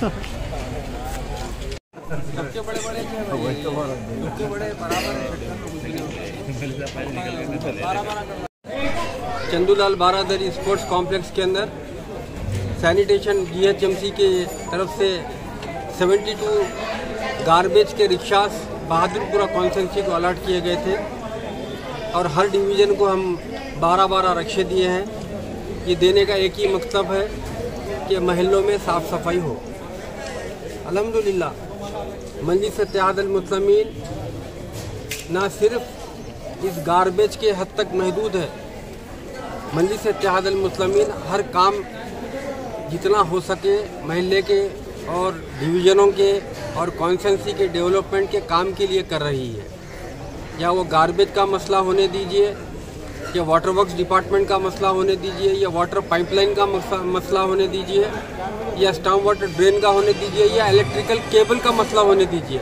बड़े बड़े बड़े बराबर चंदूलाल बारादरी स्पोर्ट्स कॉम्प्लेक्स के अंदर सैनिटेशन जीएचएमसी के तरफ़ से 72 गार्बेज के रिक्शास बहादुरपुरा कॉन्सेंसी को अलर्ट किए गए थे और हर डिवीज़न को हम 12-12 रक्शे दिए हैं। ये देने का एक ही मकसद है कि महलों में साफ़ सफ़ाई हो। अल्हम्दुलिल्लाह मजलिस मुसलमिन ना सिर्फ़ इस गारबेज के हद तक महदूद है मजलिस मुसलमिन हर काम जितना हो सके महल्ले के और डिवीज़नों के और कॉन्सेंसी के डेवलपमेंट के काम के लिए कर रही है। या वो गारबेज का मसला होने दीजिए या वाटर वर्क्स डिपार्टमेंट का मसला होने दीजिए, या वाटर पाइपलाइन का मसला होने दीजिए, या स्टाम वाटर ड्रेन का होने दीजिए, या इलेक्ट्रिकल केबल का मसला होने दीजिए।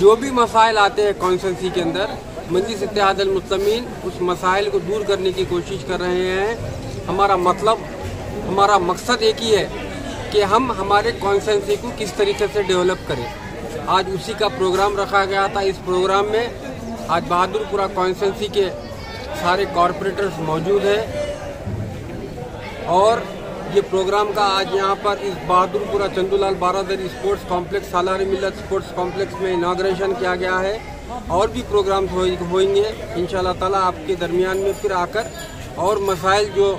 जो भी मसाइल आते हैं कॉन्सेंसी के अंदर मजलिस इतिहादलमसलमिन उस मसाइल को दूर करने की कोशिश कर रहे हैं। हमारा मतलब हमारा मकसद एक ही है कि हम हमारे कॉन्सेंसी को किस तरीके से डेवलप करें। आज उसी का प्रोग्राम रखा गया था। इस प्रोग्राम में आज बहादुरपुरा कॉन्सेंसी के सारे कॉरपोरेटर्स मौजूद हैं। और ये प्रोग्राम का आज यहाँ पर इस Bahadurpura Chandulal Baradari sports complex Salari Millat sports complex में इनाग्रेशन किया गया है। और भी प्रोग्राम होंगे इन ताला आपके दरमियान में फिर आकर और मसाइल जो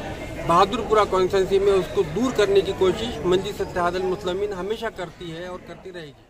बहादुरपुरा कॉन्सेंसी में उसको दूर करने की कोशिश मंजिल मुसलमिन हमेशा करती है और करती रहेगी।